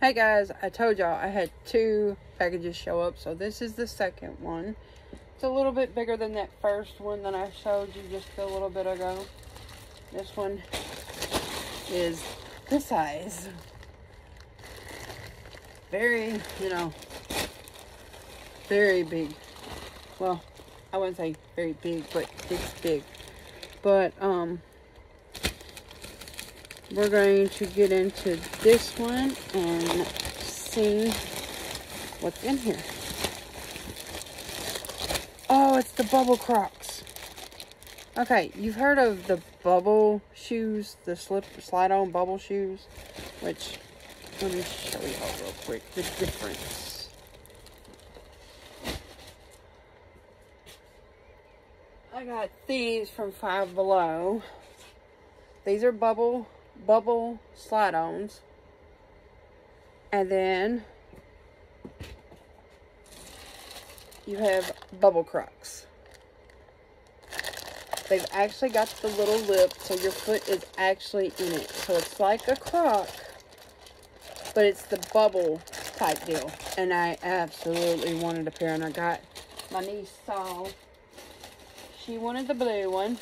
Hey guys, I told y'all I had two packages show up, so this is the second one. It's a little bit bigger than that first one that I showed you just a little bit ago. This one is this size. Very, you know, very big. Well, I wouldn't say very big, but it's big. But, um, we're going to get into this one and see what's in here. Oh, it's the bubble crocs. Okay, you've heard of the bubble shoes, the slip slide on bubble shoes, which let me show you all real quick the difference. I got these from Five Below. These are bubble bubble slide-ons. And then you have bubble crocs. They've actually got the little lip, so your foot is actually in it. So it's like a croc, but it's the bubble type deal. And I absolutely wanted a pair, and I got my niece saw. She wanted the blue one,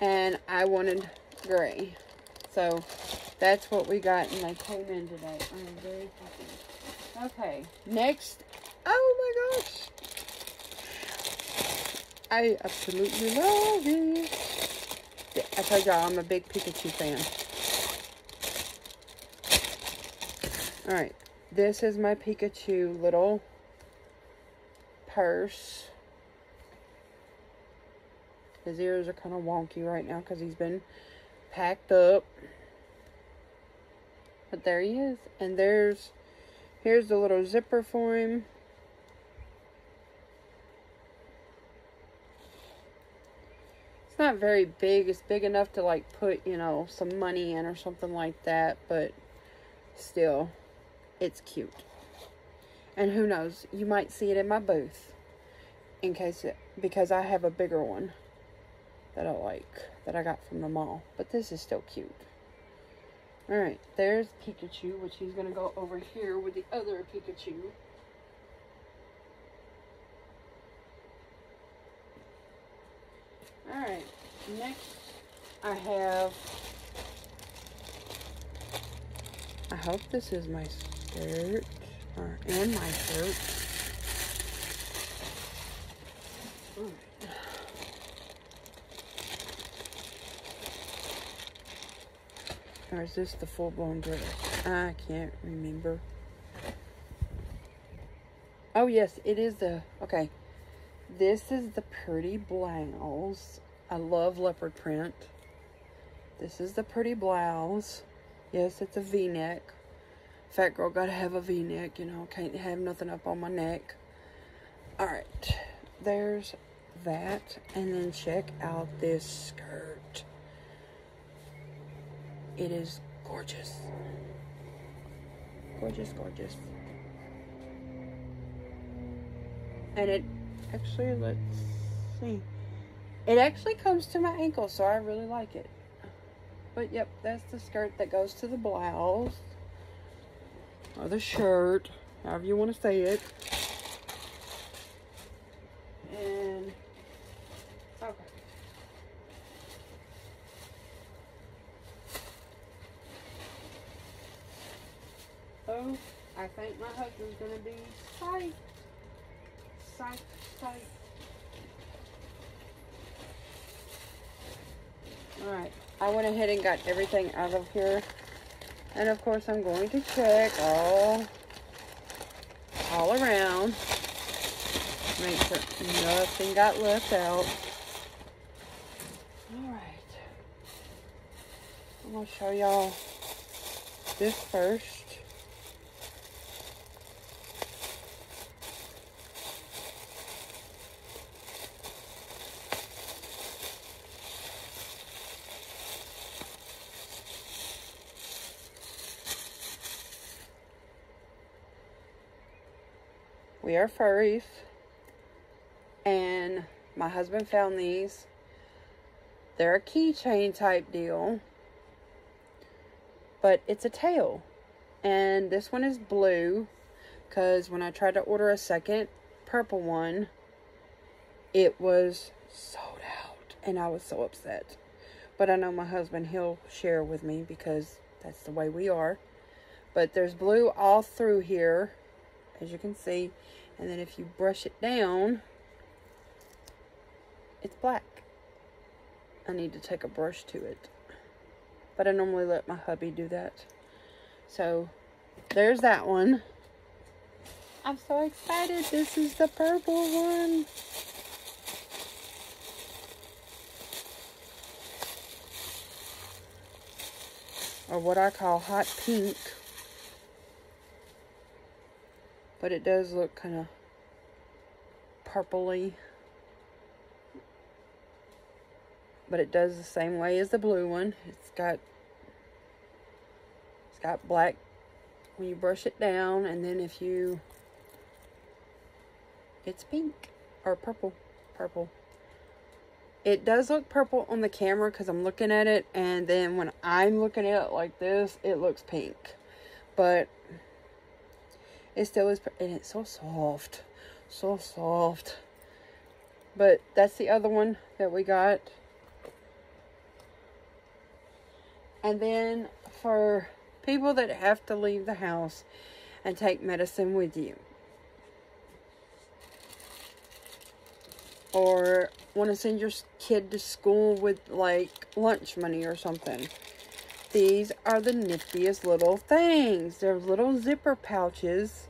and I wanted gray. So that's what we got and they came in today. I'm very happy. Okay, next. Oh my gosh. I absolutely love it. I told y'all I'm a big Pikachu fan. Alright, this is my Pikachu little purse. His ears are kind of wonky right now because he's been packed up. But there he is. And there's, here's the little zipper for him. It's not very big. It's big enough to like put, you know, some money in or something like that. But still, it's cute. And who knows, you might see it in my booth. In case it, because I have a bigger one that I like, that I got from the mall. But this is still cute. Alright, there's Pikachu, which he's going to go over here with the other Pikachu. Alright, next I have, I hope this is my skirt, or, and my shirt. Or is this the full-blown dress? I can't remember. Oh, yes, it is the... Okay. This is the pretty blouse. I love leopard print. This is the pretty blouse. Yes, it's a v-neck. Fat girl gotta have a v-neck, you know. Can't have nothing up on my neck. Alright. There's that. And then check out this skirt. It is gorgeous. Gorgeous, gorgeous. And it actually, let's see. It actually comes to my ankle, so I really like it. But yep, that's the skirt that goes to the blouse. Or the shirt, however you want to say it. And, okay. Oh, I think my husband's gonna psyched. Alright, I went ahead and got everything out of here. And of course I'm going to check all, all around. Make sure nothing got left out. Alright. I'm to show y'all this first. We are furries. And my husband found these. They're a keychain type deal. But it's a tail. And this one is blue. Because when I tried to order a second purple one, it was sold out. And I was so upset. But I know my husband, he'll share with me because that's the way we are. But there's blue all through here, as you can see. And then if you brush it down, it's black. I need to take a brush to it. But I normally let my hubby do that. So, there's that one. I'm so excited. This is the purple one. Or what I call hot pink. But it does look kind of purpley. but it does the same way as the blue one. It's got it's got black when you brush it down and then if you it's pink or purple purple it does look purple on the camera because I'm looking at it and then when I'm looking at it like this it looks pink but it still is and it's so soft so soft but that's the other one that we got And then for people that have to leave the house and take medicine with you. Or want to send your kid to school with like lunch money or something. These are the niftiest little things. They're little zipper pouches.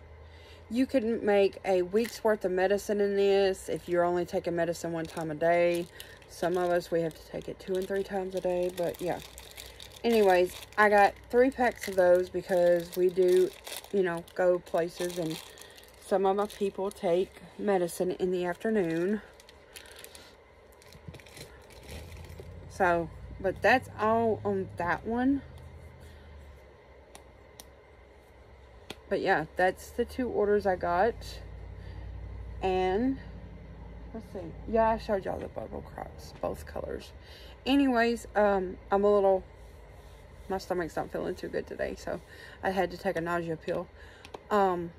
You can make a week's worth of medicine in this if you're only taking medicine one time a day. Some of us, we have to take it two and three times a day, but yeah anyways, I got three packs of those because we do, you know, go places and some of my people take medicine in the afternoon. So, but that's all on that one. But yeah, that's the two orders I got. And, let's see. Yeah, I showed y'all the bubble crocs, both colors. Anyways, um, I'm a little my stomach's not feeling too good today, so I had to take a nausea pill. Um,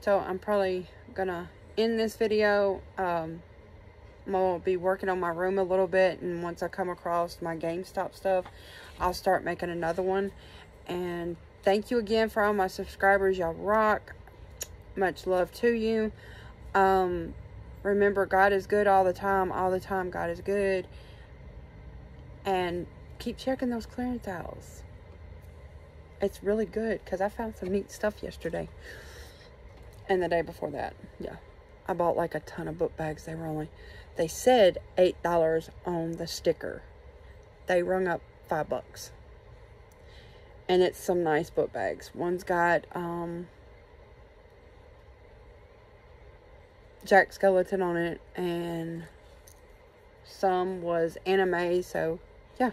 so I'm probably gonna end this video. Um, I'm gonna be working on my room a little bit, and once I come across my GameStop stuff, I'll start making another one. And thank you again for all my subscribers. Y'all rock. Much love to you. Um, remember, God is good all the time. All the time, God is good. And keep checking those clearance aisles. It's really good because I found some neat stuff yesterday. And the day before that, yeah. I bought like a ton of book bags. They were only, they said $8 on the sticker. They rung up five bucks. And it's some nice book bags. One's got, um, Jack Skeleton on it. And some was anime. So, yeah.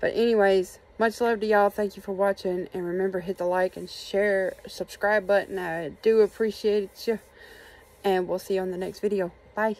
But anyways, much love to y'all. Thank you for watching. And remember, hit the like and share, subscribe button. I do appreciate you. And we'll see you on the next video. Bye.